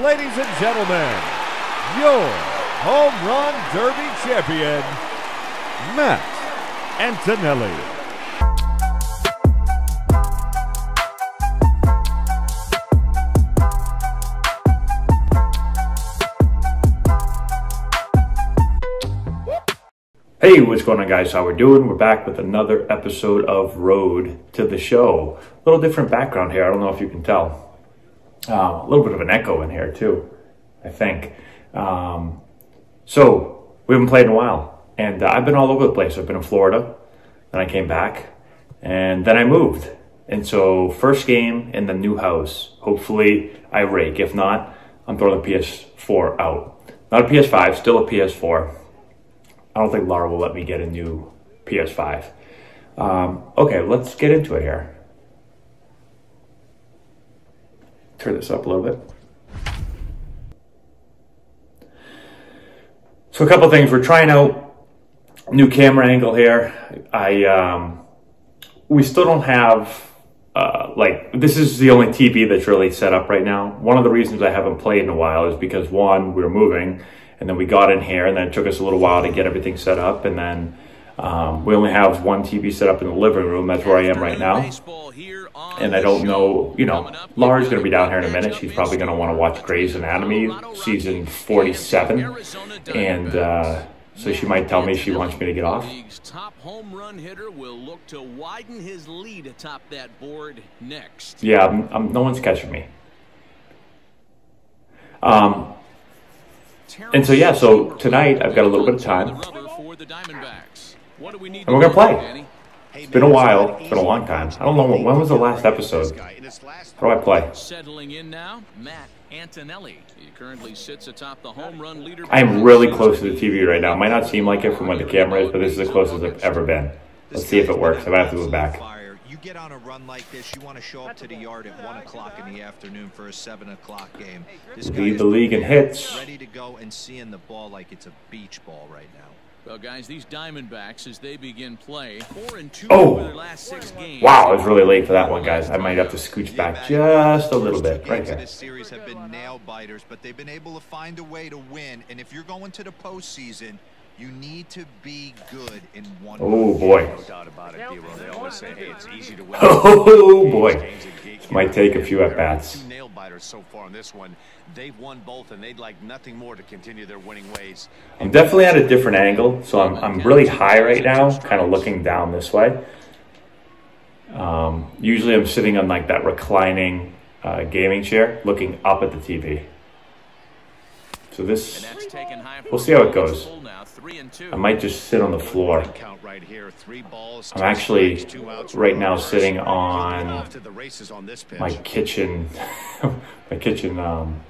ladies and gentlemen, your home run derby champion, Matt Antonelli. Hey, what's going on, guys? How we're doing? We're back with another episode of Road to the Show. A little different background here. I don't know if you can tell. Uh, a little bit of an echo in here too. I think. Um, so we haven't played in a while, and uh, I've been all over the place. I've been in Florida, then I came back, and then I moved. And so first game in the new house. Hopefully I rake. If not, I'm throwing the PS4 out. Not a PS5, still a PS4 I don't think Laura will let me get a new PS5. Um, okay, let's get into it here. Turn this up a little bit. So a couple things. We're trying out new camera angle here. I um, we still don't have uh, like this is the only TV that's really set up right now. One of the reasons I haven't played in a while is because one, we are moving, and then we got in here, and then it took us a little while to get everything set up, and then um, we only have one TV set up in the living room. That's where I am right now. And I don't know, you know, Laura's going to be down here in a minute. She's probably going to want to watch Grey's Anatomy season 47. And uh, so she might tell me she wants me to get off. Top home run hitter will look to widen his lead atop that board next. Yeah, I'm, I'm, no one's catching me. Um, and so, yeah, so tonight I've got a little bit of time. And we're going to play. It's been a while. It's been a long time. I don't know. When was the last episode? How do I play? Settling in now, Matt Antonelli. He currently sits atop the home run leader. I am really close to the TV right now. It might not seem like it from where the camera is, but this is the closest I've ever been. Let's see if it works. I might have to go back you get on a run like this, you want to show up to the yard at 1 o'clock in the afternoon for a 7 o'clock game. This Lead the league in hits. Ready to go and seeing the ball like it's a beach ball right now. Well, guys, these Diamondbacks, as they begin play, four and two oh. over their last six games. Wow, it's really late for that one, guys. I might have to scooch back just a little bit. Right here. This series have been nail biters, but they've been able to find a way to win. And if you're going to the postseason, you need to be good in one. Oh boy. No doubt about it, say, hey, it's easy to win. Oh boy. Might take a few at bats. Nail biters so far on this one. They've won both, and they'd like nothing more to continue their winning ways. I'm definitely at a different angle, so I'm I'm really high right now, kind of looking down this way. Um, usually, I'm sitting on like that reclining uh, gaming chair, looking up at the TV. So this, we'll see how it goes. I might just sit on the floor. I'm actually right now sitting on my kitchen, my kitchen. Um,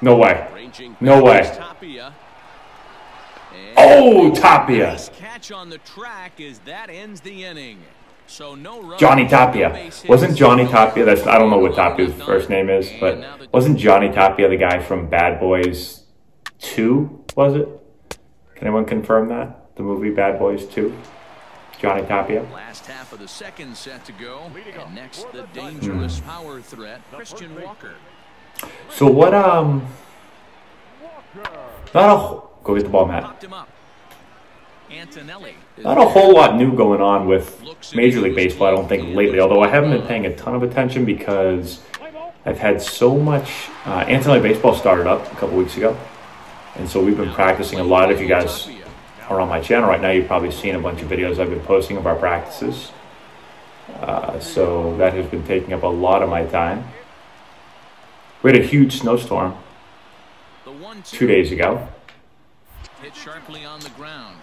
no way. No way. Oh, Tapia! Catch on the track as that ends the inning. So no Johnny Tapia. Wasn't Johnny Tapia, that's, I don't know what Tapia's first name is, but wasn't Johnny Tapia the guy from Bad Boys 2, was it? Can anyone confirm that? The movie Bad Boys 2? Johnny Tapia. Last half of the second set to go. And next, the dangerous hmm. power threat, Christian Walker. So what, um... Not a... Go get the ball, Matt. Not a whole lot new going on with Major League Baseball, I don't think, lately. Although I haven't been paying a ton of attention because I've had so much. Uh, Antonelli Baseball started up a couple weeks ago. And so we've been practicing a lot. If you guys are on my channel right now, you've probably seen a bunch of videos I've been posting of our practices. Uh, so that has been taking up a lot of my time. We had a huge snowstorm two days ago. Hit sharply on the ground.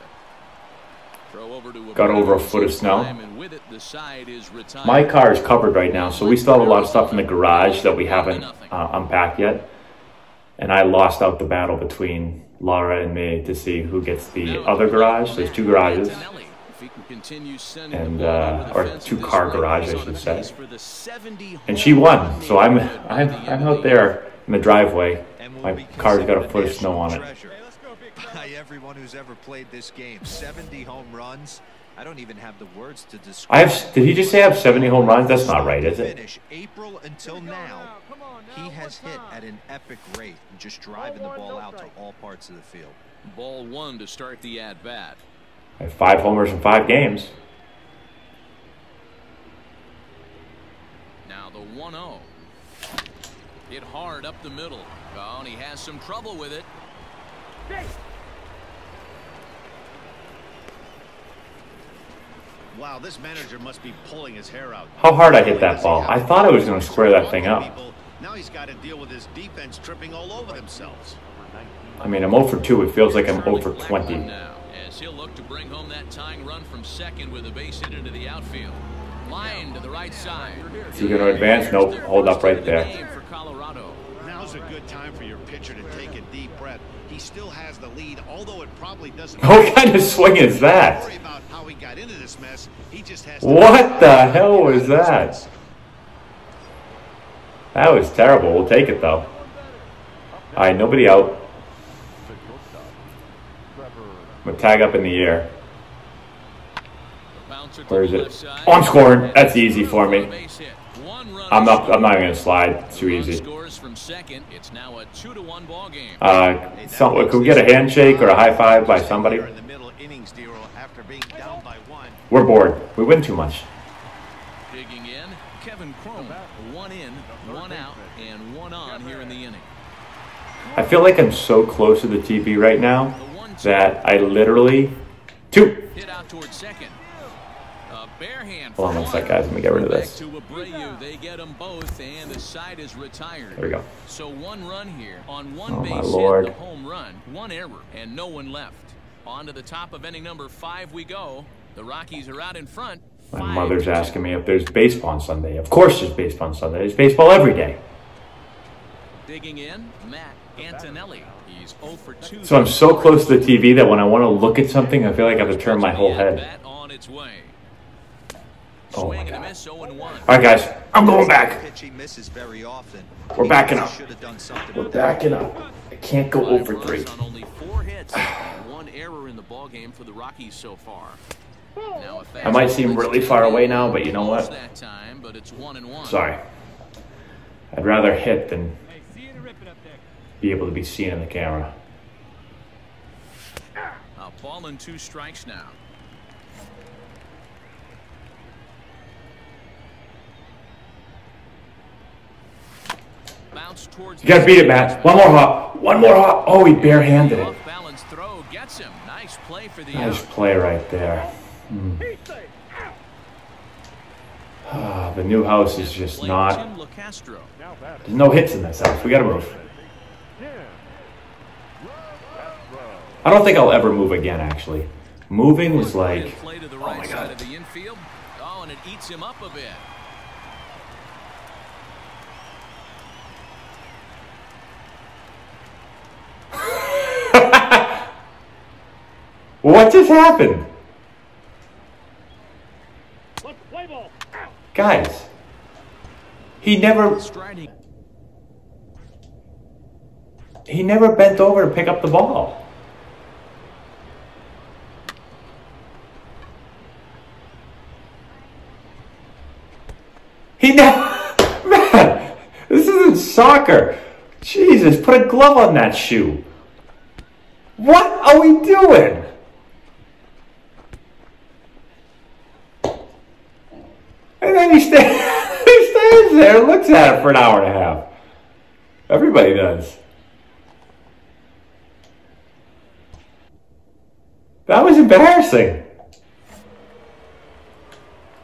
Got over a foot of snow. My car is covered right now, so we still have a lot of stuff in the garage that we haven't uh, unpacked yet. And I lost out the battle between Laura and me to see who gets the other garage. There's two garages. And, uh, or two car garage, I should say. And she won, so I'm, I'm, I'm out there in the driveway. My car's got a foot of snow on it by everyone who's ever played this game. 70 home runs. I don't even have the words to describe. I have. Did he just say I have 70 home runs? That's not right, is it? Finish April until now, he has hit at an epic rate just driving the ball out to all parts of the field. Ball one to start the at bat. I have five homers in five games. Now the 1 0. Hit hard up the middle. Oh, and he has some trouble with it. Wow, this manager must be pulling his hair out. How hard I hit that ball. I thought I was going to square that thing up. Now he's got to deal with his defense tripping all over themselves. I mean, I'm 0 for 2. It feels like I'm 0 for 20. Now, as he'll look to bring home that tying run from second with a base hit into the outfield. Line to the right side. Is he going to advance? Nope. Hold up right there. game for Colorado. Now's a good time for your pitcher to take a deep breath. He still has the lead, although it probably doesn't. What kind of swing is that? How he got into this mess. He just has What the hell was that? That was terrible. We'll take it though. All right, nobody out. I'm gonna tag up in the air. Where is it? Oh, I'm scoring. That's easy for me. Base hit. One run I'm not. I'm not even gonna slide. Too easy. Scores from second. It's now a two to one ball game. Uh, some, could we get a handshake or a high five by somebody? In the middle innings, Dero, after being down by one. We're bored. We win too much. Digging in, Kevin Cron. One in, one out, and one on here in the inning. I feel like I'm so close to the TV right now The one two that I literally two. hit out towards second. A bare hand. Hold on one sec, guys. Let me get rid of this. to Abreu. They get them both, and the side is retired. There we go. So one run here on one Oh, my base Lord. hit, the home run, one error, and no one left. On to the top of inning number five we go. The Rockies are out in front. My mother's asking me if there's baseball on Sunday. Of course, there's baseball on Sunday. There's baseball every day. Digging in, Matt Antonelli. He's 0 for 2. So I'm so close to the TV that when I want to look at something, I feel like I have to turn my whole head. Bat on its way. Oh my Swing and a God. miss, 0 and 1. All right, guys, I'm going back. Pitch he misses very often. We're backing up. Should have done something We're backing up. I can't go over three. runs on only four hits, one error in the ball game for the Rockies so far. Now a I might seem really far away now, but you know what? That time, but it's one and one. Sorry. I'd rather hit than be able to be seen in the camera. A ball and two strikes now. You gotta beat it, Matt. One more hop. One more hop. Oh, he barehanded it. Off balance throw gets him. Nice play Nice play right there. Ah, the new house is just not. There's no hits in this house. We gotta move. I don't think I'll ever move again, actually. Moving was like. And play to the oh my God. of the infield. Oh, and it eats him up a bit. What just happened? Guys, he never Striding. he never bent over to pick up the ball. He never man, this isn't soccer. Jesus, put a glove on that shoe. What are we doing? And then he, sta- he stands there and looks at it for an hour and a half. Everybody does. That was embarrassing.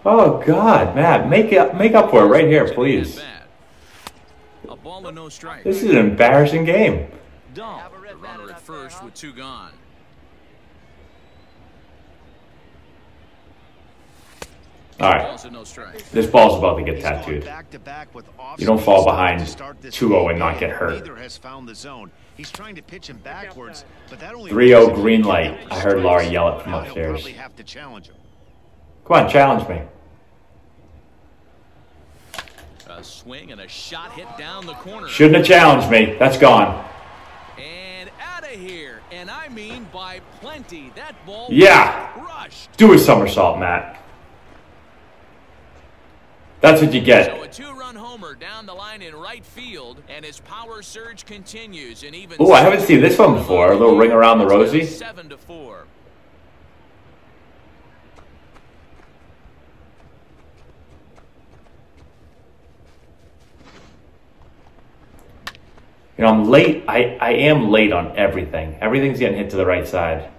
Oh God, Matt, make up make up for it right here, please. At. A ball no strike. This is an embarrassing game. Dahl, the runner at first with two gone. All right, Balls and no strike. this ball's about to get tattooed. You don't fall behind to 2-0 and not get hurt. Neither has found the zone. He's trying to pitch him backwards, but that only 3-0 works if he green light. I heard Laura yell it from upstairs. probably have to challenge him. Come on, challenge me. A swing and a shot hit down the corner. Shouldn't have challenged me. That's gone. And out of here. And I mean by plenty. That ball Yeah. was crushed. crushed. Do a somersault, Matt. That's what you So get. a two-run homer down the line in right field, and his power surge continues. And even Ooh, I haven't seen this one before. A little ring around the rosy. Seven to four. You know, I'm late. I, I am late on everything. Everything's getting hit to the right side.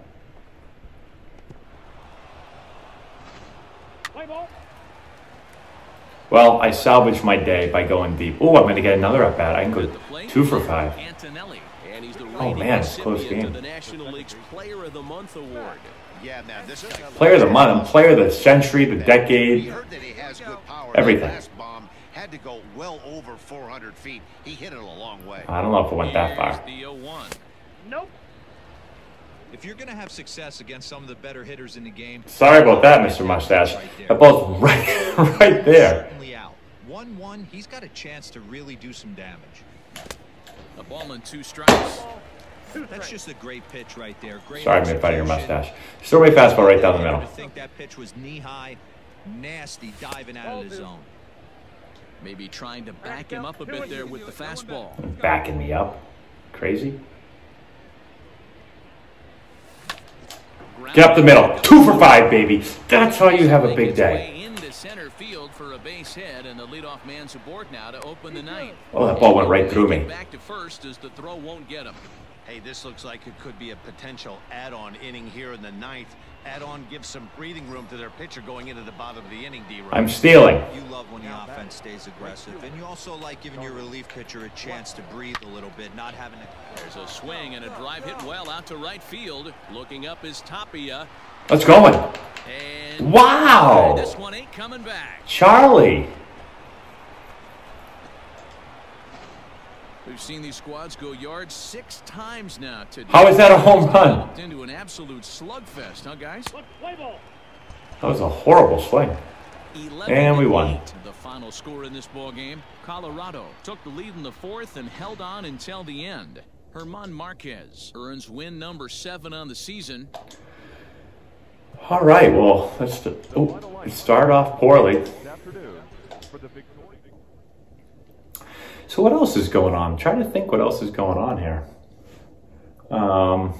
Well, I salvaged my day by going deep. Oh, I'm going to get another at bat. I can At the go two for five. Antonelli, and he's the Oh, man, it's a close game. the National League's Player of the Month award. Yeah, man, this guy. Player of the month, player of the century, the We decade. heard that he has good power. Everything. That last bomb had to go well over 400 feet. He hit it a long way. I don't know if it went that far. Here's the 0-1. If you're going to have success against some of the better hitters in the game, Sorry about that, Mr. Mustache. They're both right, right there. certainly out. 1-1, he's got a chance to really do some damage. A ball and two strikes. That's just a great pitch right there. Great Sorry, I'm made fun of your mustache. Throw me fastball right down the middle. I think that pitch was knee-high, nasty, diving out of the zone. Maybe trying to back him up a bit there with the fastball. Backing me up. Crazy. Get up the middle. Two for five, baby. That's how you have a big day. Way into center field for a base hit, and the leadoff man's aboard now to open the ninth. Oh, that ball went right through me. Back to first as the throw won't get him. Hey, this looks like it could be a potential add-on inning here in the ninth. Add-on gives some breathing room to their pitcher going into the bottom of the inning, D. I'm stealing. You love when the offense stays aggressive, and you also like giving your relief pitcher a chance to breathe a little bit, not having to... There's a swing and a drive hit well out to right field. Looking up is Tapia. Let's go. And Wow. this one ain't coming back. Charlie. Seen these squads go yards six times now today. How is that a home run? Developed Into an absolute slugfest, huh, guys? That was a horrible swing. And we won. The final score in this ball game. Colorado took the lead in the fourth and held on until the end. German Marquez earns win number seven on the season. All right. Well, let's oh, it started off poorly. So what else is going on? I'm trying to think what else is going on here. Um,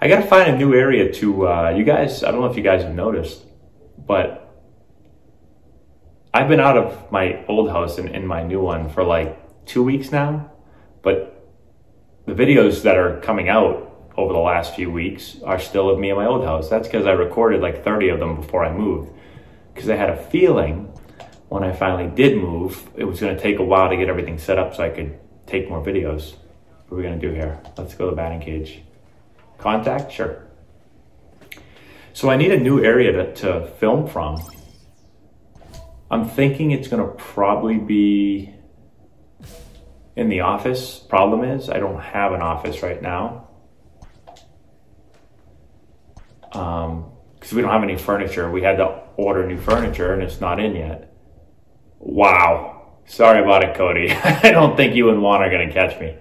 I got to find a new area to. Uh, you guys, I don't know if you guys have noticed, but I've been out of my old house and in my new one for like two weeks now. But the videos that are coming out over the last few weeks are still of me in my old house. That's because I recorded like 30 of them before I moved. Because I had a feeling when I finally did move, it was going to take a while to get everything set up so I could take more videos. What are we going to do here? Let's go to the batting cage. Contact? Sure. So I need a new area to, to film from. I'm thinking it's going to probably be in the office. Problem is, I don't have an office right now. Um, because we don't have any furniture. We had to order new furniture and it's not in yet. Wow. Sorry about it, Cody. I don't think you and Juan are going to catch me.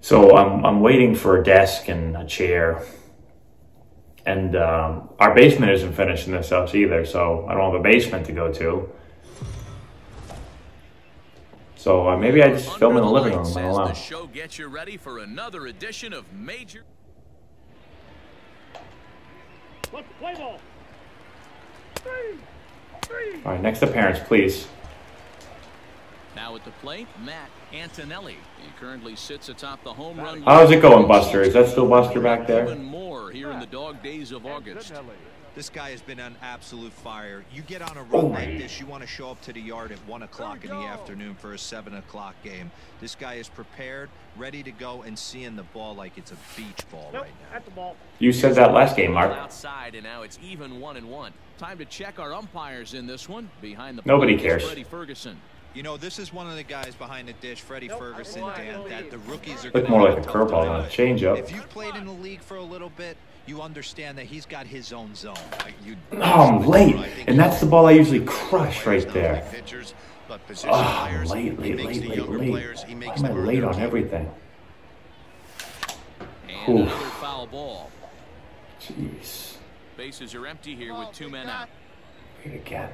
So I'm, I'm waiting for a desk and a chair. And um, our basement isn't finished in this house either, so I don't have a basement to go to. So uh, maybe I just film in the living room. I the show gets you ready for another edition of Major. All right, next appearance, please. Now at the plate, Matt Antonelli. He currently sits atop the home run. How's it going, Buster? Is that still Buster back there? Even more here in the dog days of August. This guy has been on absolute fire. You get on a run Oh. like this, you want to show up to the yard at 1 o'clock in the afternoon for a 7 o'clock game. This guy is prepared, ready to go, and seeing the ball like it's a beach ball right now. You said that last game, Mark. Outside, and now it's even one and one. Time to check our umpires in this one. Behind the Nobody cares. Freddie Ferguson. You know, this is one of the guys behind the dish, Freddie Ferguson, Dan, that the rookies are Look gonna more like a curveball time than a changeup. If you've played in the league for a little bit, you understand that he's got his own zone. You- Oh, I'm late. And that's the ball I usually crush right there. only Pitchers, But Oh, late, late, late, late, late. Players, Why am I late on everything? And Ooh. another foul ball. Jeez. Bases are empty here with two men out. Wait again.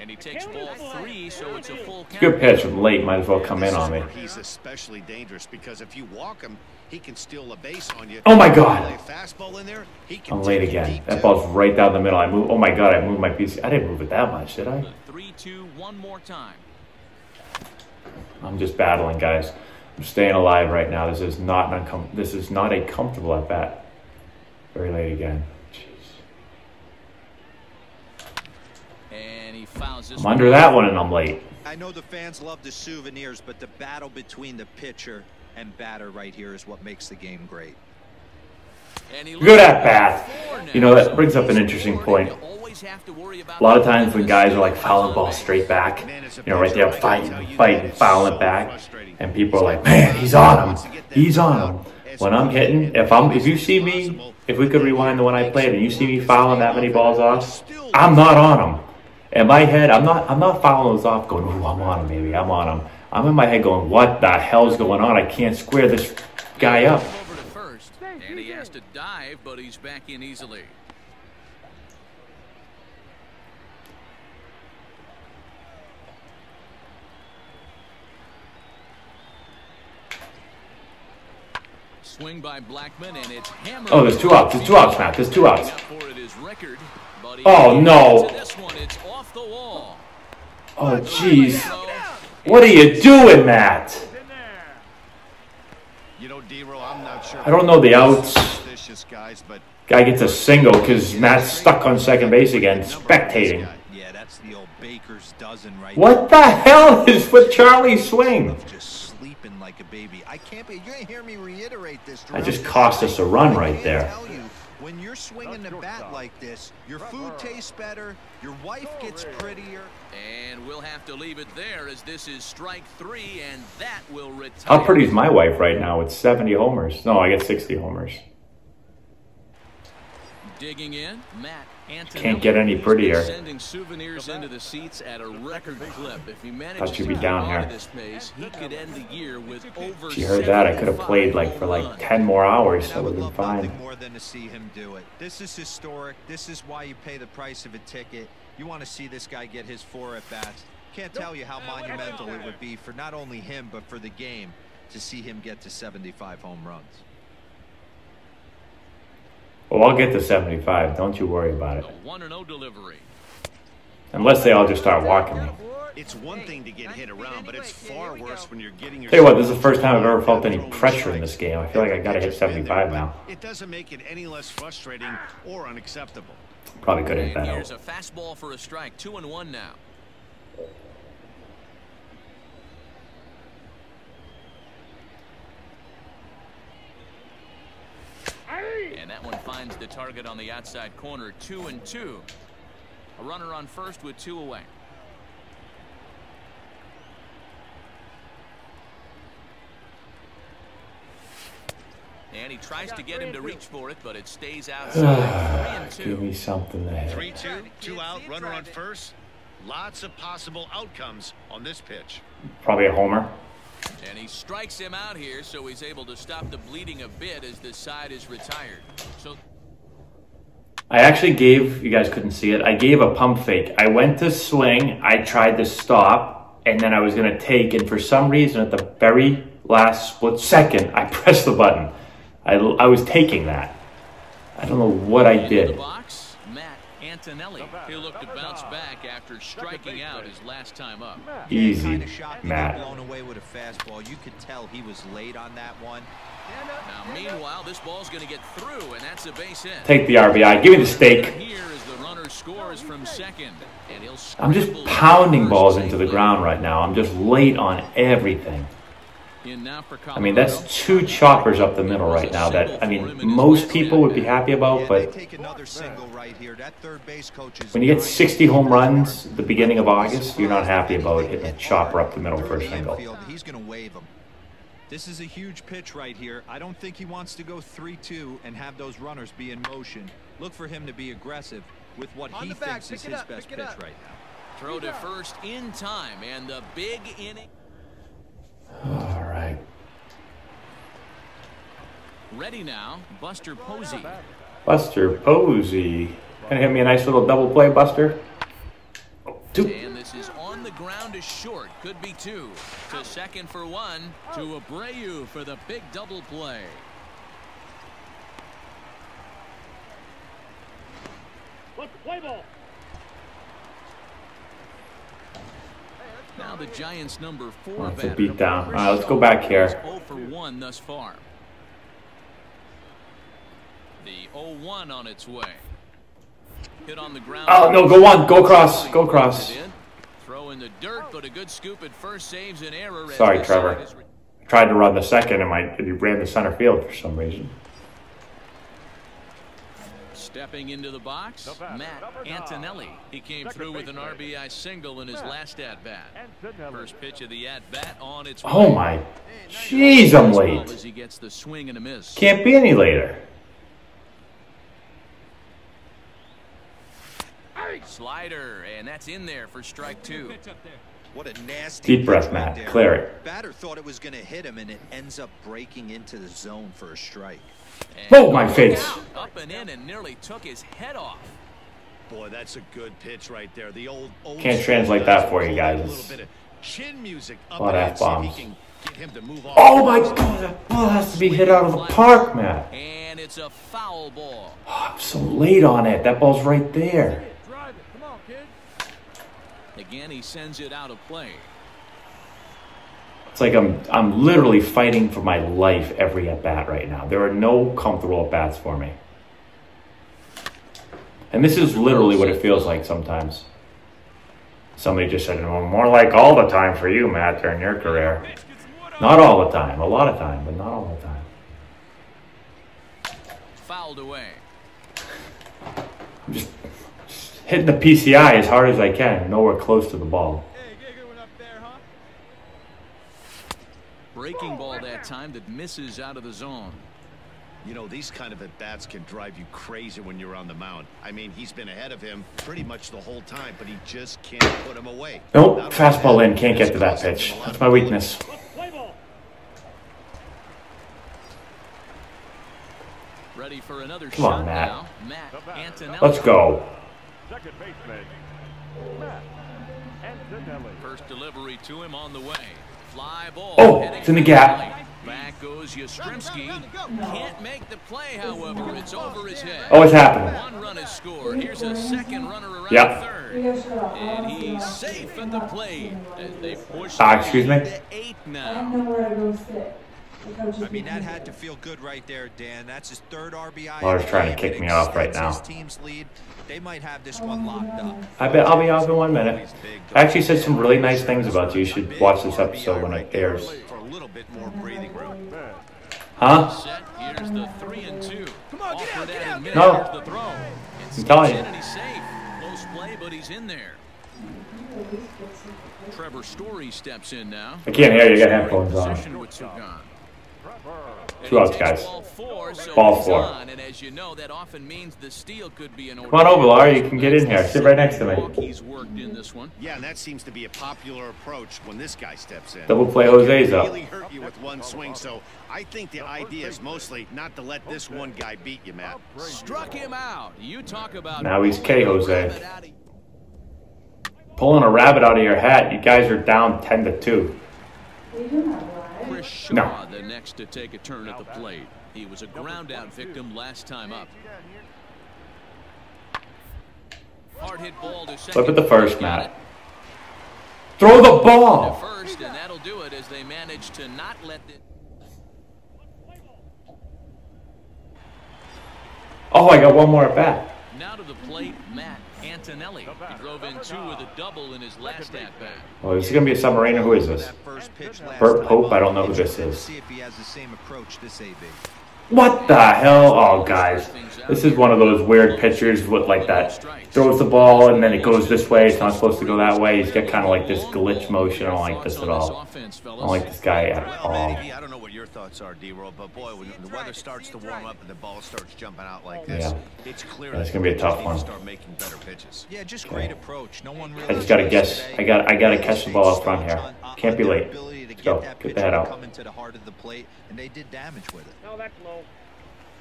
And he takes ball three, so it's a full count. Good pitch from late. Might as well come in on me. He's especially dangerous because if you walk him, he can steal a base on you. Oh my God. Fastball in there, he can I'm late again. That ball's right down the middle. I move. Oh my god! I moved my PC. I didn't move it that much, did I? Three, two, one more time. I'm just battling, guys. I'm staying alive right now. This is not an uncom- This is not a comfortable at bat. Very late again. Jeez. And he fouls I'm under that one and I'm late. I know the fans love the souvenirs, but the battle between the pitcher and batter right here is what makes the game great. Good at bat. You know, that brings up an interesting point. you always have to worry about A lot of times when guys are like fouling on balls straight back, Man, as a you know, right there pitcher, I can tell fighting, fighting, fouling it back, and people are like, "Man, he's on him. He's on him." When I'm hitting, if I'm, if you see me, if we could rewind the one I played, and you see me fouling that many balls off, I'm not on him. In my head, I'm not, I'm not fouling those off, going, "Ooh, I'm on him, maybe I'm on him." I'm in my head going, "What the hell's going on? I can't square this guy up." Over to first, and he has to dive, but he's back in easily. Swing by Blackmon, and it's hammered. Oh, there's two outs. There's two outs, Matt. There's two outs. Enough for it is record, but he Oh, no. get to This one, it's off the wall. Oh, jeez. What are you doing, Matt? You know, D-Row, I'm not sure. I don't know the outs. Guy gets a single because Matt's stuck on second base again, spectating. Yeah, that's the old baker's dozen right What the hell is with Charlie's swing? of just sleeping like a baby. I can't be. You're gonna hear me reiterate this. That just cost us a run right there. Tell you, when you're swinging the bat like this, your food tastes better, your wife gets prettier. and we'll have to leave it there as this is strike three, and that will retire. How pretty is my wife right now with 70 homers? No, I get 60 homers. Digging in, Matt Antonelli. Can't get any prettier. been Sending souvenirs into the seats at a record clip. If he manages you'd to be down here. at this pace, he could end the year with over. If you heard that, I could have played like for like 10 more hours. And I That would would have love been fine. nothing more than to see him do it. This is historic. This is why you pay the price of a ticket. You want to see this guy get his four at bats. Can't tell you how monumental it would be for not only him but for the game to see him get to 75 home runs. Well, I'll get to 75. Don't you worry about it. A 1 0 delivery. Unless they all just start walking me. it's one thing to get hit around, but it's far worse when you're getting your. Tell you what, this is the first time I've ever felt any pressure in this game. I feel like I gotta hit 75 now. It doesn't make it any less frustrating or unacceptable. Probably could have hit And that here's out. a fastball for a strike. 2 and 1 now. And that one finds the target on the outside corner. Two and two. A runner on first with two away. And he tries to get him to reach for it, but it stays outside. Ah, give me something to hit. 3 2, two out, runner on first. Lots of possible outcomes on this pitch. Probably a homer. And he strikes him out here, so he's able to stop the bleeding a bit as the side is retired. So I actually gave, you guys couldn't see it, I gave a pump fake. I went to swing, I tried to stop, and then I was going to take, and for some reason at the very last split second, I pressed the button. I, I was taking that. I don't know what I did. Box, Matt Antonelli. He'll look to bounce back after striking out his last time up. Easy, Kind of shocked to get Matt. blown away with a fastball. You could tell he was late on that one. Now, meanwhile, this ball's going to get through, and that's a base hit. Take the RBI. Give me the stake. Here as the runner scores from second, and he'll I'm just pounding balls into the ground right now. I'm just late on everything. In now for I mean, that's two choppers up the middle right now that, I mean, most people would be happy about, but they take another single right here. That third base coach is when you get 60 home runs at the beginning of August, you're not happy about hitting a chopper up the middle for a Early single. infield, He's going to wave him. This is a huge pitch right here. I don't think he wants to go 3-2 and have those runners be in motion. Look for him to be aggressive. with what he back, thinks is his up, best pitch up. right now. Throw to first in time, and the big inning. All right. Ready now, Buster Posey. Buster Posey. Gonna hit me a nice little double play, Buster. Oh, two. And this is on the ground is short. Could be two. To second for one. To Abreu for the big double play. Look, play ball. Now the Giants' number four That's a beat down. All right, let's go back here. 0 for 1 thus far. The 0-1 on its way. Hit on the ground. Oh, no, go on. Go cross, Go cross. Throw in the dirt, but a good scoop at first saves an error. Sorry, Trevor. side is re- Tried to run the second, and my and he ran the center field for some reason. Stepping into the box, Matt Antonelli. He came through with an RBI single in his last at bat. First pitch of the at bat on its. Oh my, jeez, I'm late. As he gets the swing and a miss. Can't be any later. Slider, and that's in there for strike two. What a nasty Deep breath, Matt. there. Clear it. Batter thought it was going to hit him, and it ends up breaking into the zone for a strike. And Oh, my face. Up and in and nearly took his head off. Boy, that's a good pitch right there. The old, old Can't translate that for you guys. A little bit of chin music up A lot of ahead, see if he F-bombs. can get him to move off. Oh my god, that ball has to be hit out of the park, Matt. And it's a foul ball. Oh, I'm so late on it. That ball's right there. Drive it. Come on, kid. Again, he sends it out of play. It's like I'm I'm literally fighting for my life every at bat right now. There are no comfortable at bats for me. And this is literally what it feels like sometimes. Somebody just said, well, more like all the time for you, Matt, during your career. Not all the time, a lot of time, but not all the time. Fouled away. I'm just, just hitting the PCI as hard as I can, nowhere close to the ball. Hey, get a good one up there, huh? Breaking ball that time that misses out of the zone. You know, these kind of at-bats can drive you crazy when you're on the mound. I mean, he's been ahead of him pretty much the whole time, but he just can't put him away. Nope, Not fastball that, in, can't get to that pitch. him a lot That's my weakness. Ready for another Come on, shot Matt. now. Matt Let's go. Second baseman, Matt Antonelli. First delivery to him on the way. Fly ball. Oh, it's in the gap. Back goes Yastrzemski. Can't make the play, however. It's over his head. Oh, it's happening. One run is scored. Here's a second runner around Yep. third. And he's safe at the plate as they push Ah, excuse me? to eight I now. Don't know where to go sit. The coaches I mean, that had to feel good right there, Dan. That's his third RBI. Lars of trying to kick me off right now. Team's lead. They might have this one locked up. I bet I'll be off in one minute. I actually said some really nice things about you. You should watch this episode when it airs. For a little bit more breathing room. Huh? Set. Here's the three and two. Come on, get out, get out, him get mid. out. Here's the throw. It's I'm telling you. in and. Close play, but he's in there. Trevor Story steps in now. I can't hear you. I got headphones on. Position with two gone. Two And outs, guys. Ball four, so Ball he's four. on, and as you know, that often means the steal could be an Come on over, Laura. You can get in here. Sit right next to me. He's worked in. Yeah, and that seems to be a popular approach when this guy steps in. Double play He can Jose's up. Really hurt you with one swing, so I think the idea is mostly not to let this one guy beat you, Matt. Struck him out. You talk about Now he's K. Jose. Rabbit out of- Pulling a rabbit out of your hat. You guys are down 10 to 2. We do not lie. Chris Shaw, No. the next to take a turn at the plate. He was a ground out victim last time up. Hard hit ball to second. Flip it to first, Matt. Throw the ball. first, and that'll do it as they manage to not let the. Oh, I got one more at bat. Now to the plate, Matt Antonelli. He drove in two with a double in his last at bat. Oh, this is going to be a submariner. Who is this? That first pitch last Burt Pope? I don't know who this is. See if he has the same approach this AB. What the hell? Oh, guys. This is one of those weird pitchers with like that throws the ball and then it goes this way. It's not supposed to go that way. He's got kind of like this glitch motion. I don't like this at all. I don't like this guy at all. I don't know what your thoughts are, D-Roll, but boy, when the weather starts to warm up and the ball starts jumping out like this, Yeah. it's clear Yeah, that gonna be a tough one. need Start making better pitches. Yeah, just great approach. No one really. I just gotta guess. today. I got. I gotta catch the ball up front here. Uh, Can't be late. Let's go. Get the head out. Come into the heart of the plate, and they did damage with it. No, that's low.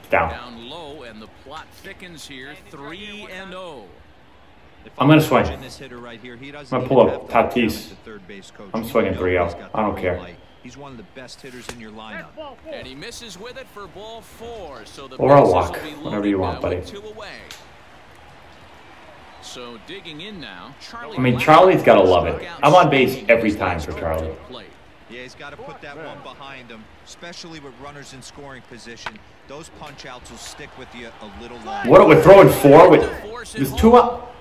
Down. Down low, and the plot thickens here. 3 and oh. 0. If I'm gonna swing. this hitter right here, he I'm gonna pull up have to look down Tatis. third base coach. I'm You swinging know 3-0. he's got the I don't care. He's one of the best hitters in your lineup. That's ball four. And he misses with it for ball four. So the Or I'll bases walk, will be whatever you want, buddy. Two away. So digging in now, Charlie. I mean, Charlie's gotta love it. I'm on base every time for Charlie. to the plate. Yeah, he's got to put that one behind him, especially with runners in scoring position. Those punch outs will stick with you a little longer. What are we throwing four with? There's two out.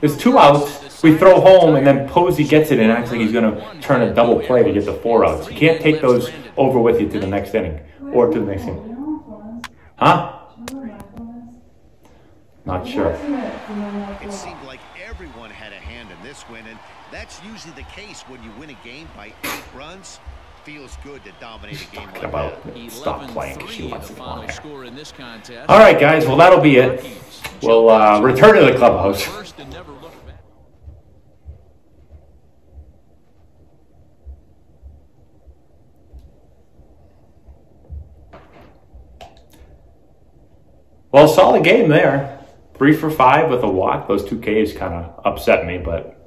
There's two outs. We throw home, and then Posey gets it and acts like he's gonna turn a double play to get the four outs. You can't take those over with you to the next inning or to the next You inning. know what was? Huh? Do you know what my phone is? Not sure. It from my It phone. seemed like everyone had a hand in this win, and that's usually the case when you win a game by eight runs. Feels good to dominate a game like About that. stop playing 'cause she 11-3 wants the to go final on there. score in this contest. All right, guys. Well, that'll be it. We'll uh, return to the clubhouse. First and never looked back. Well, solid game there. Three for five with a walk. Those two Ks kind of upset me, but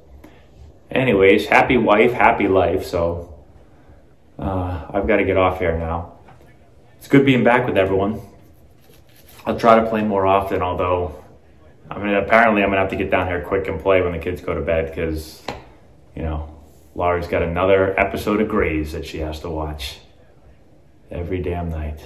anyways, happy wife, happy life. So uh, I've got to get off here now. It's good being back with everyone. I'll try to play more often, although I mean, apparently I'm gonna have to get down here quick and play when the kids go to bed because, you know, Laurie's got another episode of Grey's that she has to watch every damn night.